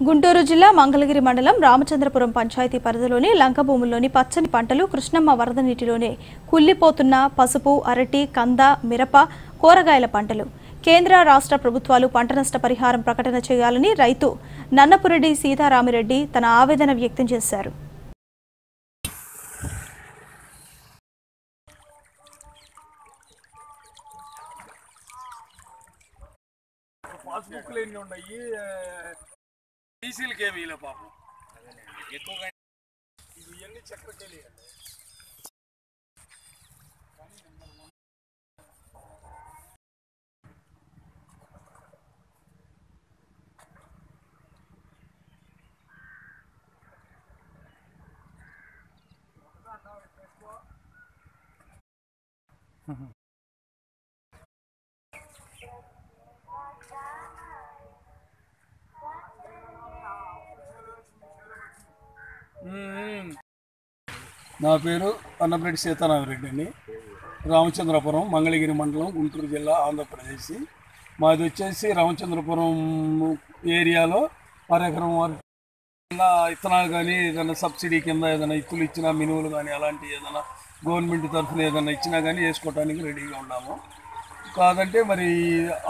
గుంటూరు జిల్లా మంగళగిరి మండలం రామచంద్రపురం పంచాయతీ పరిధిలోని లంకభూముల్లోని పచ్చని పంటలు కృష్ణమ్మ వరద నీటిలోనే కుల్లిపోతున్న పసుపు అరటి కంద మిరప కూరగాయల పంటలు. కేంద్ర రాష్ట్ర ప్రభుత్వాలు పంట నష్ట పరిహారం ప్రకటన చేయాలని రైతు నన్నపురెడ్డి సీతారామిరెడ్డి తన ఆవేదన వ్యక్తం చేశారు. పాస్బుక్లు ఎన్ని ఉన్నాయి? టీసీలకి ఏమి ఇలా పాపం ఎక్కువగా ఇవన్నీ చెక్ పెట్టేయాలి నా పేరు అన్నపరెడ్డి సీతారామరెడ్డి అండి. రామచంద్రపురం మంగళగిరి మండలం గుంటూరు జిల్లా ఆంధ్రప్రదేశ్. మాది వచ్చేసి రామచంద్రపురం ఏరియాలో పరికరం ఏదైనా ఇత్తనాలు కానీ ఏదైనా సబ్సిడీ కింద ఏదైనా ఇత్తులు ఇచ్చినా మినువులు కానీ అలాంటి ఏదైనా గవర్నమెంట్ తరఫున ఏదైనా ఇచ్చినా కానీ వేసుకోవడానికి రెడీగా ఉన్నాము. కాదంటే మరి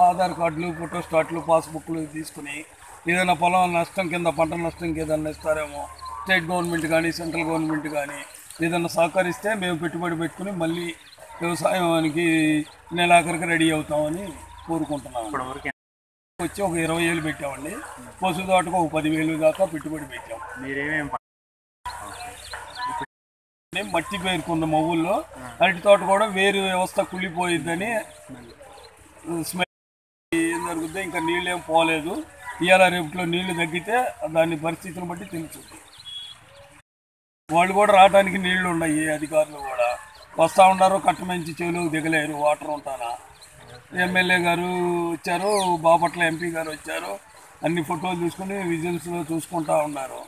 ఆధార్ కార్డులు ఫోటో స్టాట్లు పాస్బుక్లు తీసుకుని ఏదైనా పొలం నష్టం కింద పంట నష్టం ఏదైనా ఇస్తారేమో స్టేట్ గవర్నమెంట్ కానీ సెంట్రల్ గవర్నమెంట్ కానీ ఏదైనా సహకరిస్తే మేము పెట్టుబడి పెట్టుకుని మళ్ళీ వ్యవసాయానికి నెలాఖరికి రెడీ అవుతామని కోరుకుంటున్నాము వచ్చి ఒక ఇరవై వేలు పెట్టామండి. పశు తోటకు ఒక పదివేలు దాకా పెట్టుబడి పెట్టాం. మీరేమేం ప- మేము మట్టి పేరుకున్న మవ్వుల్లో అరటి తోట కూడా వేరు వ్యవస్థ కుళ్ళిపోయిద్దని స్మెల్ ఏం జరుగుద్ది ఇంకా నీళ్ళు ఏం పోలేదు. ఇవాళ రేపుట్లో నీళ్ళు తగ్గితే దాని పరిస్థితిని బట్టి తెలుస్తుంది. వాళ్ళు కూడా రావడానికి నీళ్ళు ఉన్నాయి అధికారులు కూడా. వస్తూ ఉన్నారు కట్టమంచి చెవులకు దిగలేరు వాటర్ ఉంటానా? ఎమ్మెల్యే గారు వచ్చారు బాపట్ల ఎంపీ గారు వచ్చారు అన్ని ఫోటోలు తీసుకుని విజిల్స్లో చూసుకుంటా ఉన్నారు.